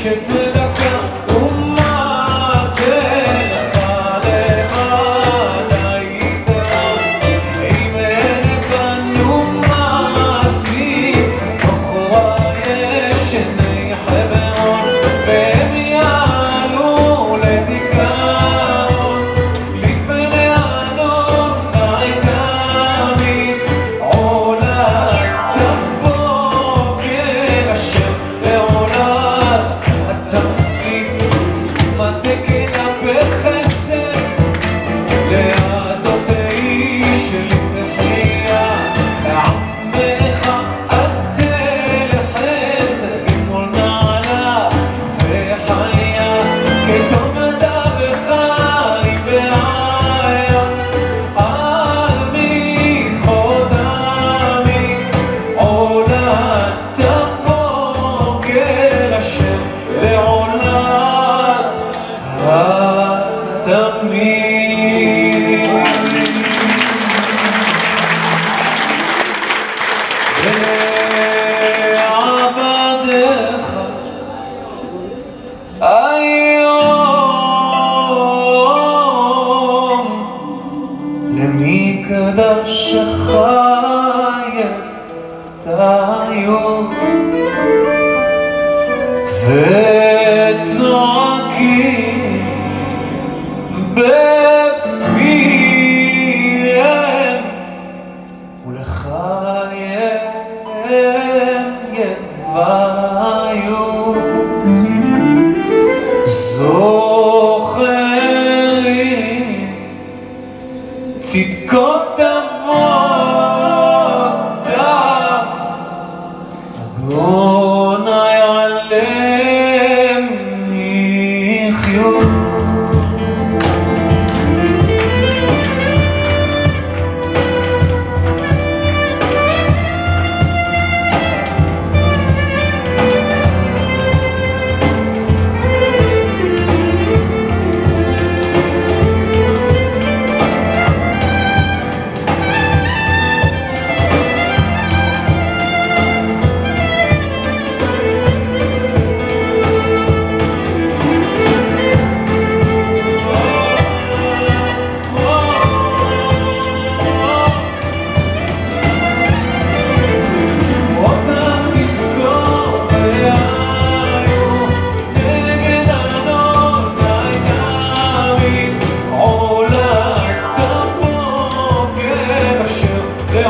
全自。למקדשך יצאו וצועקים בפיהם ולחייהם יביו זאת